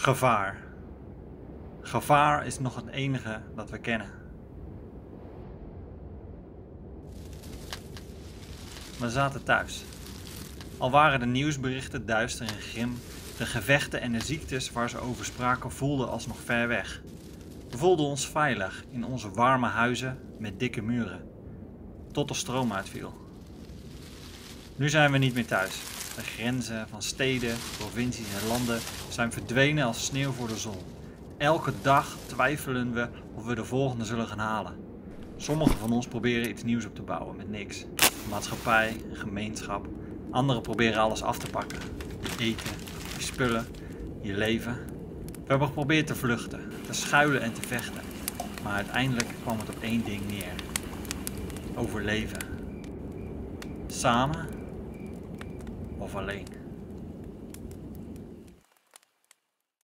Gevaar. Gevaar is nog het enige dat we kennen. We zaten thuis. Al waren de nieuwsberichten duister en grim, de gevechten en de ziektes waar ze over spraken voelden alsnog ver weg. We voelden ons veilig in onze warme huizen met dikke muren, tot de stroom uitviel. Nu zijn we niet meer thuis. De grenzen van steden, provincies en landen zijn verdwenen als sneeuw voor de zon. Elke dag twijfelen we of we de volgende zullen gaan halen. Sommigen van ons proberen iets nieuws op te bouwen met niks. Maatschappij, een gemeenschap. Anderen proberen alles af te pakken. Eten, je spullen, je leven. We hebben geprobeerd te vluchten, te schuilen en te vechten. Maar uiteindelijk kwam het op één ding neer. Overleven. Samen of alleen.